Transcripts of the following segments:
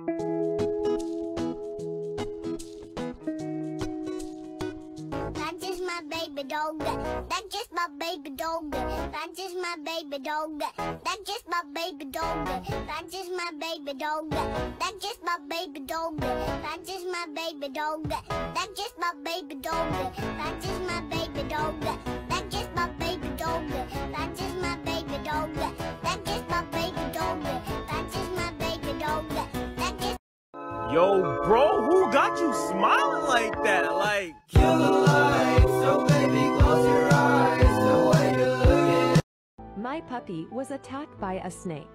That's just my baby dog. That's just my baby dog. That's just my baby dog. That's just my baby dog. That's just my baby dog. That's just my baby dog. That's just my baby dog. That's just my baby dog. That's just my baby dog. That's just my baby dog. That's just Yo, bro, who got you smiling like that? Like, Kill the lights, so baby close your eyes. The way you look at My puppy was attacked by a snake.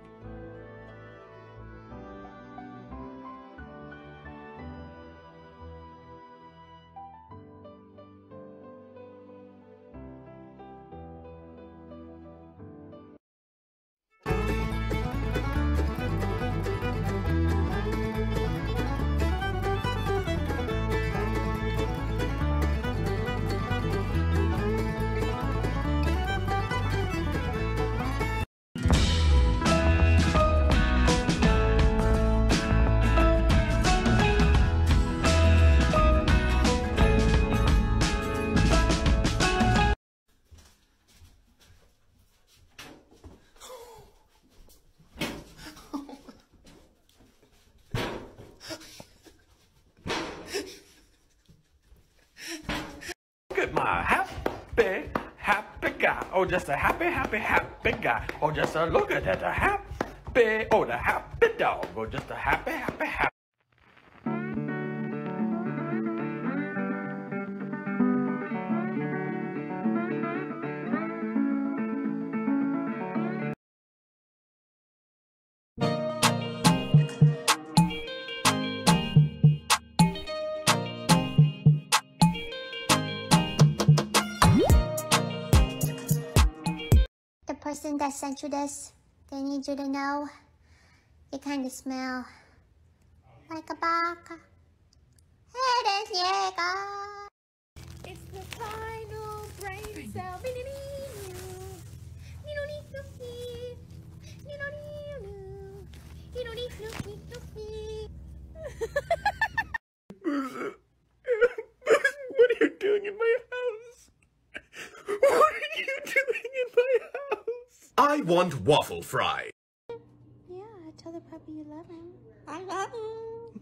Just a happy, happy, happy guy. Or just a look at that, a happy, oh, the happy dog. Or just a happy, happy, happy. Person that sent you this, they need you to know you kind of smell like a baka. Eres llega. Want waffle fry. Yeah, tell the puppy you love him. I love him.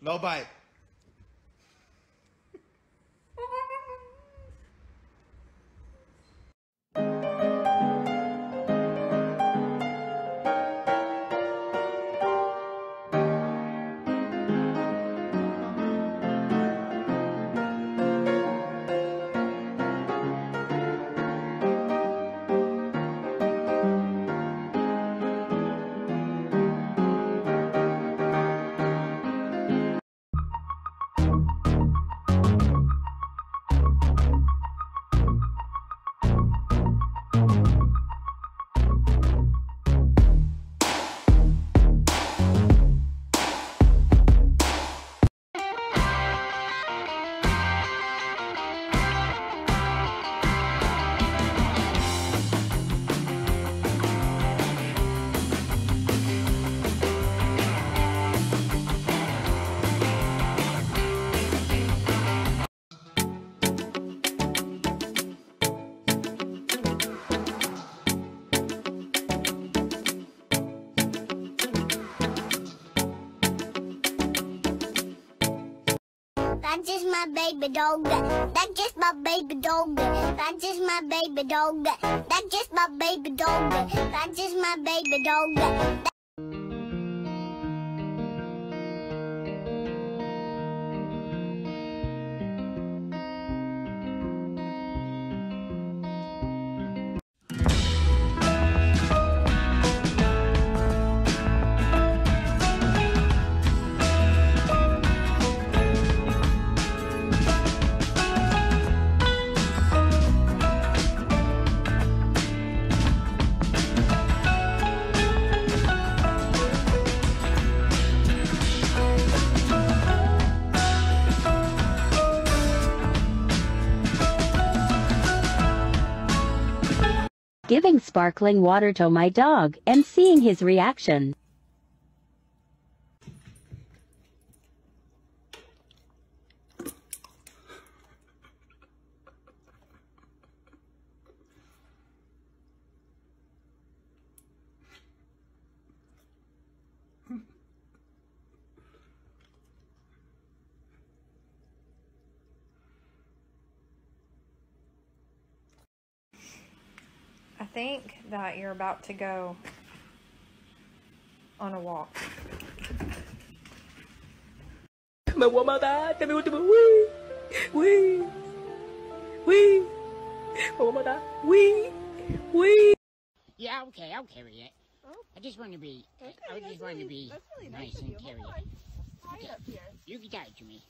No bite. That's just my baby dog. That's just my baby dog. That's just my baby dog. That's just my baby dog. That's just my baby dog. Giving sparkling water to my dog and seeing his reaction. think that you're about to go on a walk. Yeah, okay, I'll carry it. Oh. I just want to be, okay, I just want to be really nice, nice and carry it. Okay. You can tie it to me.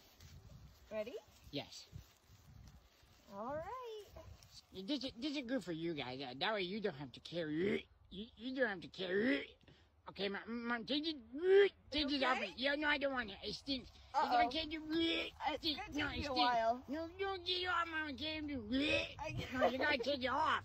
Ready? Yes. All right. This is, this is good for you guys. Uh, that way you don't have to carry. You, you don't have to carry. Okay, mom, mom take it, take it off me. Yeah, no, I don't want it. It stinks. Uh-oh. can't do it, It's stink. gonna No, take it you a stinks. while. No, don't get it off, mom. I can't do it. No, you gotta take it off.